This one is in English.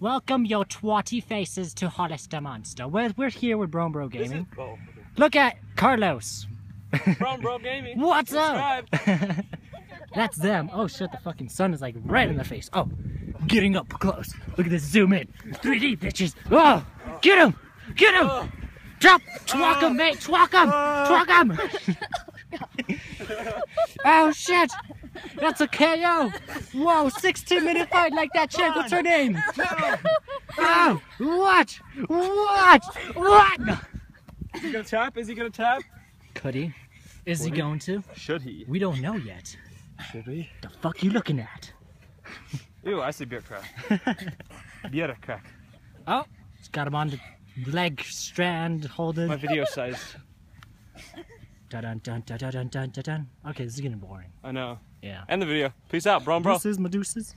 Welcome your twatty faces to Hollister Monster. We're, we're here with Bro Bro Gaming. oh, Look at Carlos. Brown Bro Gaming. What's up? That's them. Oh shit, the fucking sun is like right in the face. Oh, getting up close. Look at this zoom in. 3D bitches. Oh, get him! Get him! Oh. Drop! Twalk him, oh. mate! Twalk him! Oh. Twalk him! oh shit! That's a KO! Whoa, 16 minute fight like that chick. What's her name? Oh, what? What? What? Is he gonna tap? Is he gonna tap? Could he? Is he going to? Should he? We don't know yet. Should we? The fuck you looking at? Ew, I say beer crack. beer crack. Oh, it's got him on the leg strand holding. My video size. Dun dun dun dun dun dun dun dun. Okay, this is getting boring. I know. Yeah. End the video. Peace out, bro, bro. Deuces, Medusas.